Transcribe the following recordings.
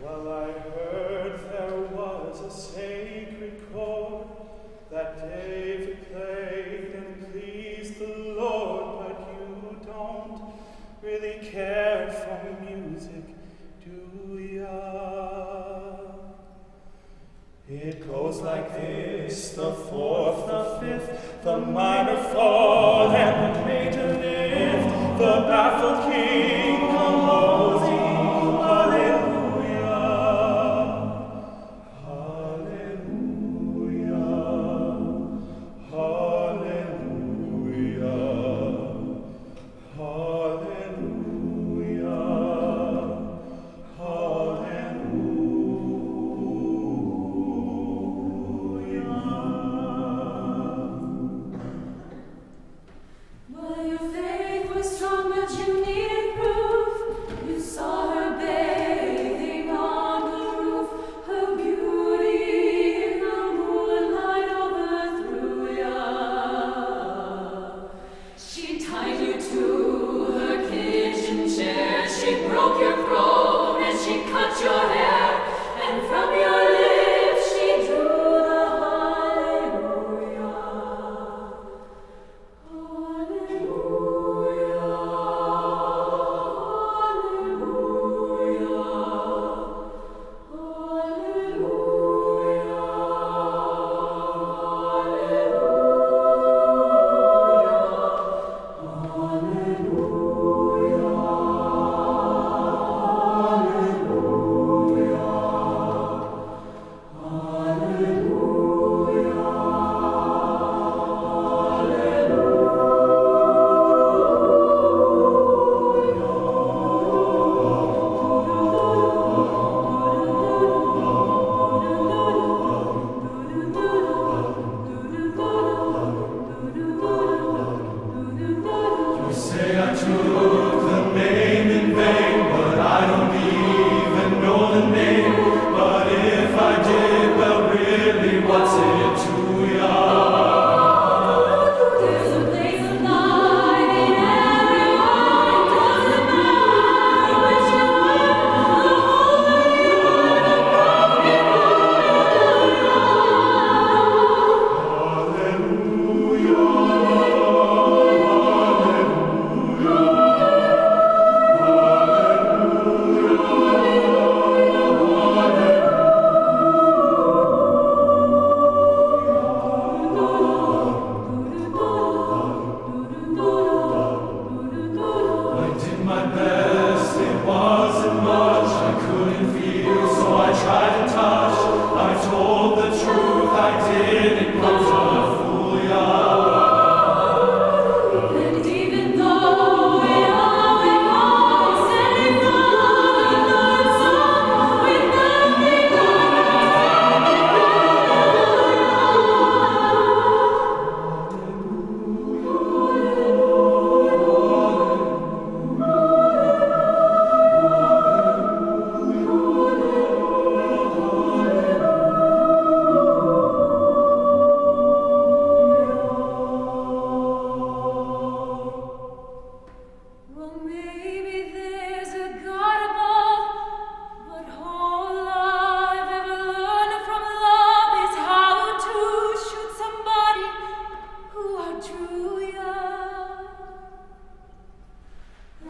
Well, I heard there was a sacred chord that David played and pleased the Lord, but you don't really care for music, do ya? It goes like this, the fourth, the fifth, the minor fall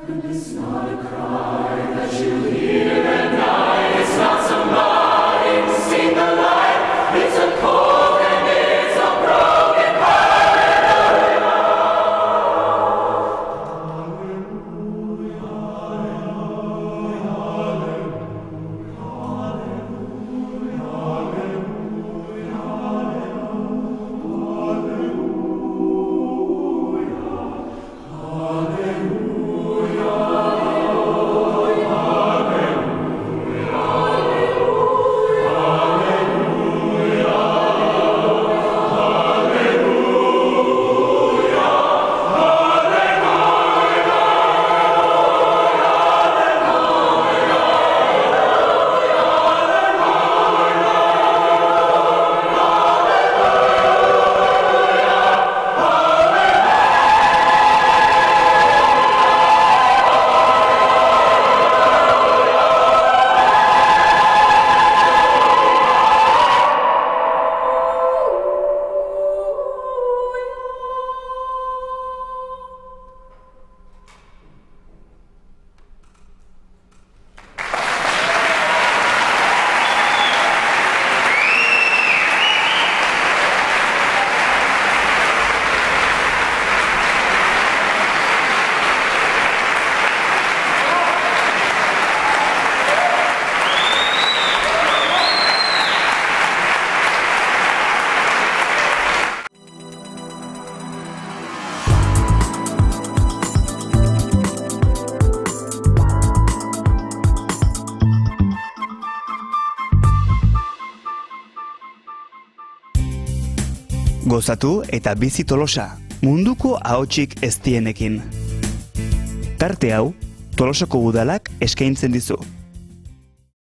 And it's not a cry that you hear. Gozatu eta bizi tolosa, munduko ahotsik eztienekin. Tarte hau, tolosako udalak eskaintzen dizu.